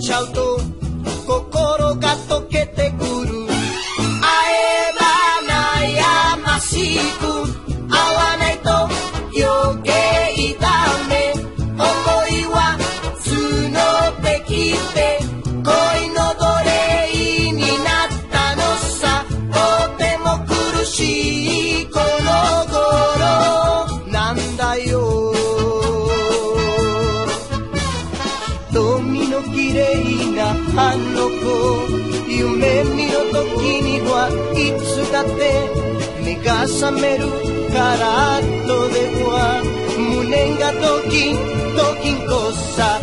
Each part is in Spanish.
chauto, kokoro ga tokete kuru. Ae manai. はいつだって目が覚めるから後では胸がドキンドキンとさ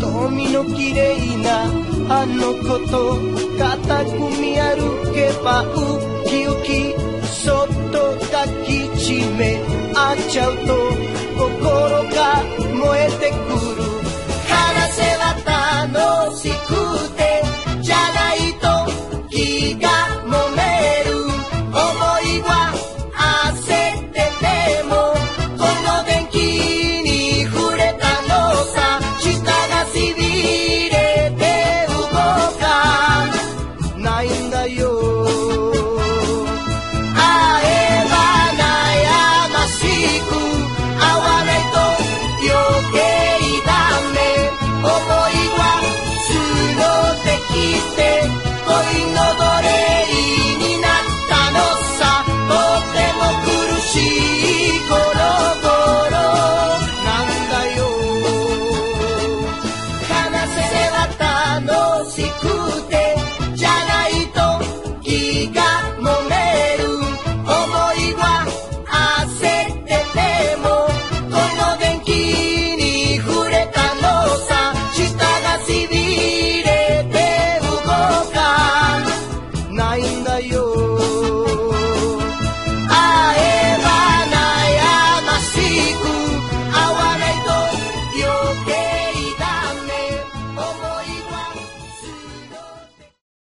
瞳の綺麗なあの子と固く見歩けばウキウキそっと抱きしめ合っちゃうと